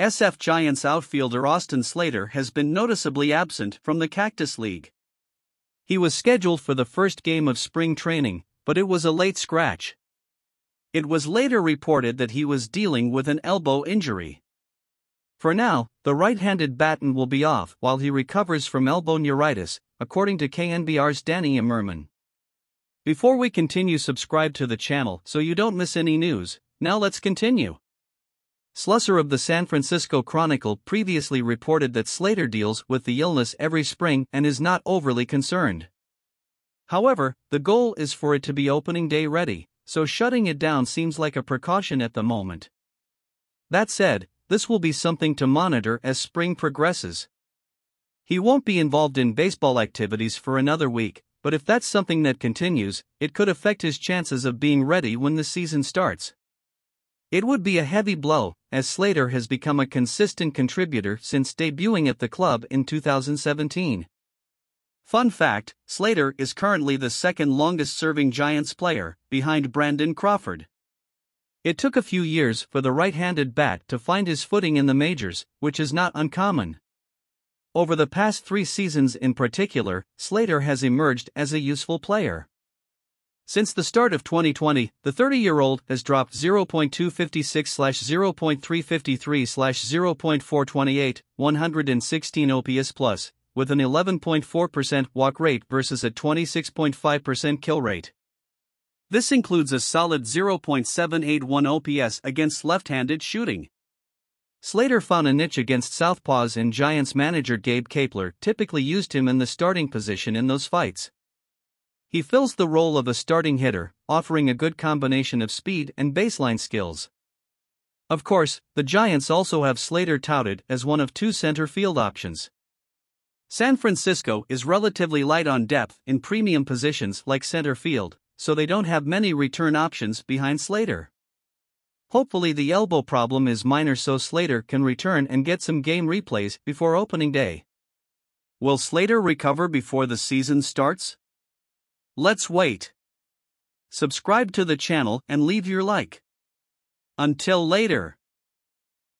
SF Giants outfielder Austin Slater has been noticeably absent from the Cactus League. He was scheduled for the first game of spring training, but it was a late scratch. It was later reported that he was dealing with an elbow injury. For now, the right handed batten will be off while he recovers from elbow neuritis, according to KNBR's Danny Emerman. Before we continue, subscribe to the channel so you don't miss any news. Now let's continue. Slusser of the San Francisco Chronicle previously reported that Slater deals with the illness every spring and is not overly concerned. However, the goal is for it to be opening day ready, so shutting it down seems like a precaution at the moment. That said, this will be something to monitor as spring progresses. He won't be involved in baseball activities for another week, but if that's something that continues, it could affect his chances of being ready when the season starts. It would be a heavy blow, as Slater has become a consistent contributor since debuting at the club in 2017. Fun fact Slater is currently the second longest serving Giants player, behind Brandon Crawford. It took a few years for the right handed bat to find his footing in the majors, which is not uncommon. Over the past three seasons in particular, Slater has emerged as a useful player. Since the start of 2020, the 30 year old has dropped 0.256 0.353 0.428, 116 OPS plus, with an 11.4% walk rate versus a 26.5% kill rate. This includes a solid 0.781 OPS against left handed shooting. Slater found a niche against Southpaws, and Giants manager Gabe Kapler typically used him in the starting position in those fights. He fills the role of a starting hitter, offering a good combination of speed and baseline skills. Of course, the Giants also have Slater touted as one of two center field options. San Francisco is relatively light on depth in premium positions like center field, so they don't have many return options behind Slater. Hopefully, the elbow problem is minor so Slater can return and get some game replays before opening day. Will Slater recover before the season starts? Let's wait. Subscribe to the channel and leave your like. Until later.